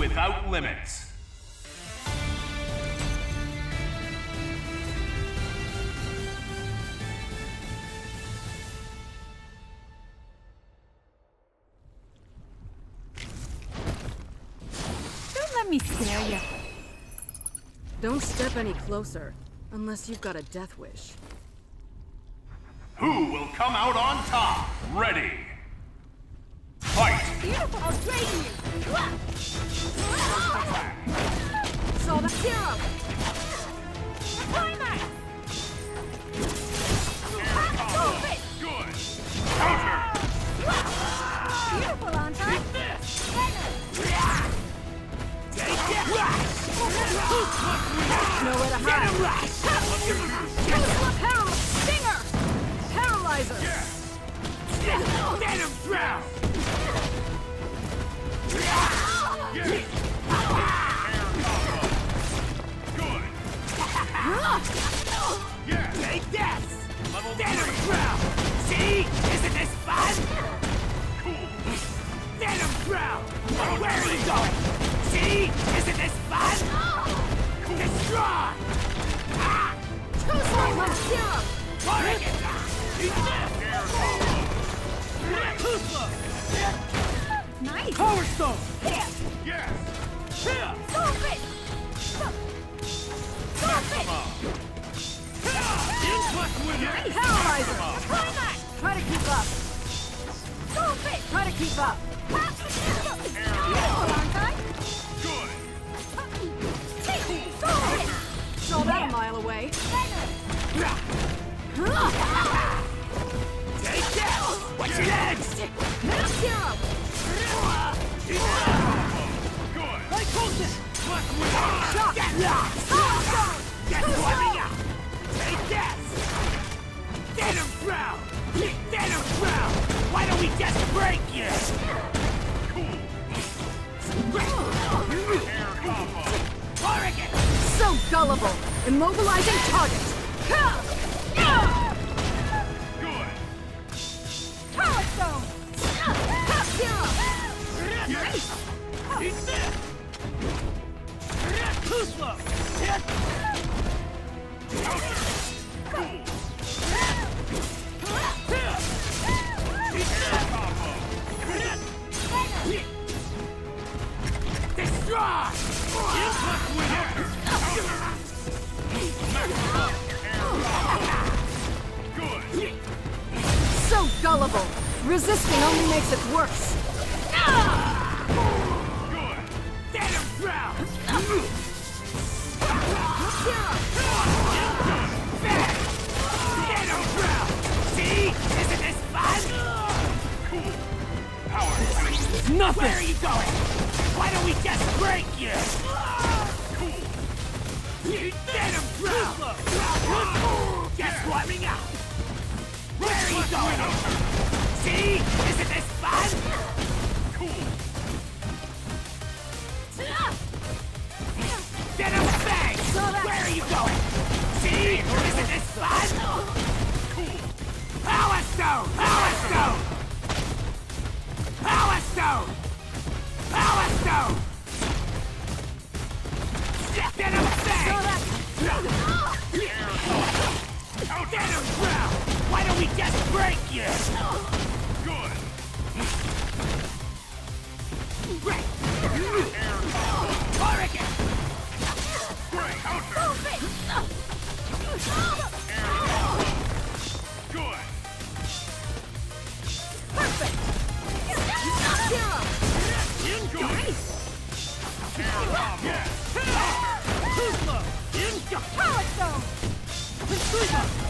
without limits. Don't let me scare you. Don't step any closer, unless you've got a death wish. Who will come out on top? Ready. I'll drain you! Saw the hero! Level Venom drown! See? Isn't this fun? Venom drown! Where are you going? See? Isn't this fun? Destroy! Ah! Two swing punch hero! Oregon! Air! Nice! Power Stone! Yes! Stop it! Stop it! Keep up! I? Saw that a mile away. Take this! What's next? Hero! Good! Shock! Get lost! Get warming up! Take this! Drown! Venom drown! Why don't we just break you? So gullible! Immobilizing target! Good! Power Stone! Yes! Eat this! Kuzma! Counter! So gullible! Resisting only makes it worse! Good! Venom drown! Venom drown! See? Isn't this fun? Cool! Power swing! Nothing! Where are you going? Why don't we just break you? Going? See? Isn't this fun? Cool! Venom Fang! Where are you going? See? Isn't this fun? Cool! Power Stone! Power Stone! Power Stone! Power Stone! Why don't we just break you? Good! Break! Air combo! Oregon! Great! Counter! Air combo! Good! Perfect! Hero! Good! Air combo! Yes! Power Stone! Counter!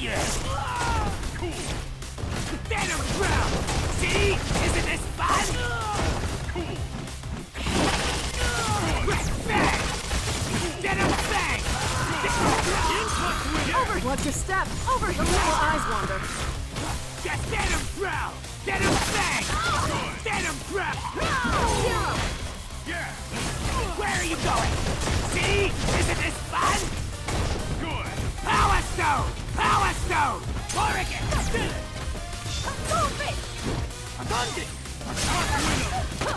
you? Cool. Venom Crown! See? Isn't this fun? Cool. Bang! Venom Fang! Over! Watch your step! Over! Don't let eyes wander. Just Venom Crown! Venom Fang! Venom Crown!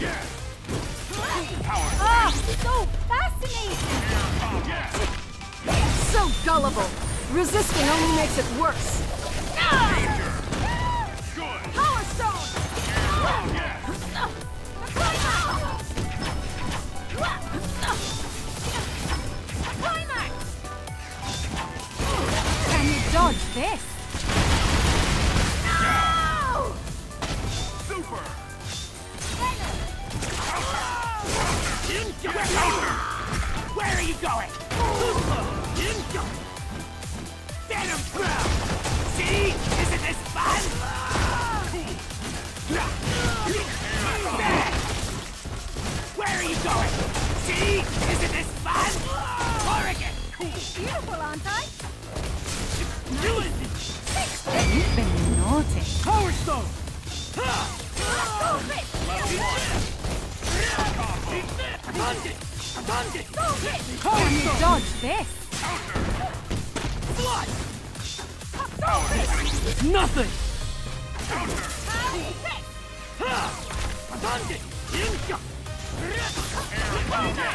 Yeah. Ah, so fascinating! So gullible! Resisting only makes it worse! Danger. Where are you going? Venom! See? Isn't this fun? Where are you going? See? Isn't this fun? Oregon! Beautiful, aren't I? You've been naughty. Power Stone! Can you dodge this? Nothing!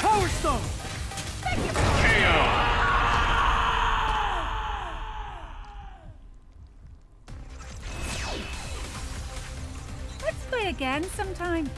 Power Stone! KO. Again sometime.